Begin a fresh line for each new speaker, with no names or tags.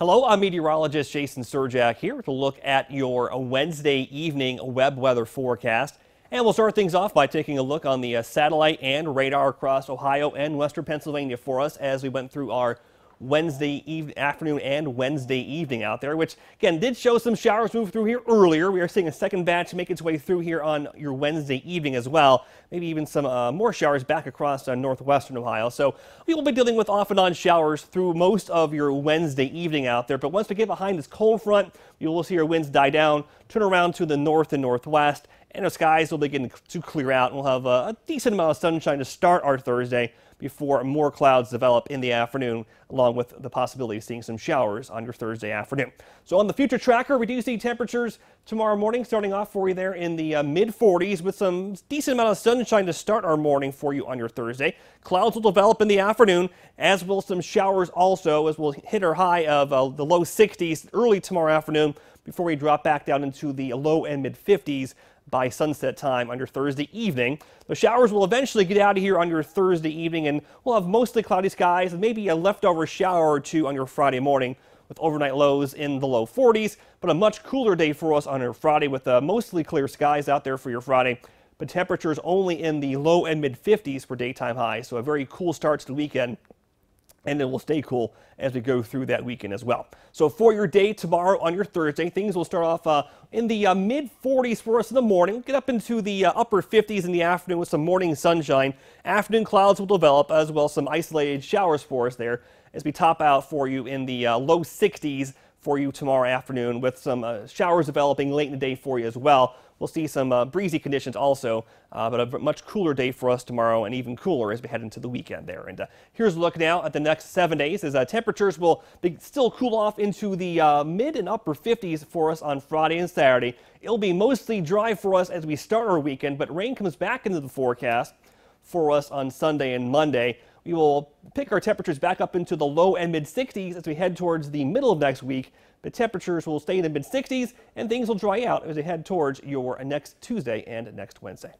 Hello, I'm meteorologist Jason Surjak here to look at your Wednesday evening web weather forecast. And we'll start things off by taking a look on the uh, satellite and radar across Ohio and western Pennsylvania for us as we went through our Wednesday afternoon and Wednesday evening out there, which again did show some showers move through here earlier. We are seeing a second batch make its way through here on your Wednesday evening as well. Maybe even some uh, more showers back across uh, northwestern Ohio. So we will be dealing with off and on showers through most of your Wednesday evening out there. But once we get behind this cold front, you will see your winds die down, turn around to the north and northwest, and the skies will begin to clear out. And we'll have a decent amount of sunshine to start our Thursday before more clouds develop in the afternoon, along with the possibility of seeing some showers on your Thursday afternoon. So on the future tracker, we do see temperatures tomorrow morning starting off for you there in the uh, mid 40s with some decent amount of sunshine to start our morning for you on your Thursday. Clouds will develop in the afternoon, as will some showers also, as we'll hit our high of uh, the low 60s early tomorrow afternoon before we drop back down into the low and mid 50s by sunset time under Thursday evening. The showers will eventually get out of here on your Thursday evening, and we'll have mostly cloudy skies and maybe a leftover shower or two on your Friday morning with overnight lows in the low 40s, but a much cooler day for us on your Friday with uh, mostly clear skies out there for your Friday. But temperatures only in the low and mid 50s for daytime highs, so a very cool start to the weekend and it will stay cool as we go through that weekend as well. So for your day tomorrow on your Thursday, things will start off uh, in the uh, mid 40s for us in the morning, get up into the uh, upper 50s in the afternoon with some morning sunshine. Afternoon clouds will develop as well some isolated showers for us there as we top out for you in the uh, low 60s for you tomorrow afternoon with some uh, showers developing late in the day for you as well. We'll see some uh, breezy conditions also, uh, but a much cooler day for us tomorrow and even cooler as we head into the weekend there. And uh, here's a look now at the next seven days as uh, temperatures will still cool off into the uh, mid and upper 50s for us on Friday and Saturday. It'll be mostly dry for us as we start our weekend, but rain comes back into the forecast for us on Sunday and Monday. We will pick our temperatures back up into the low and mid 60s as we head towards the middle of next week. The temperatures will stay in the mid 60s and things will dry out as we head towards your next Tuesday and next Wednesday.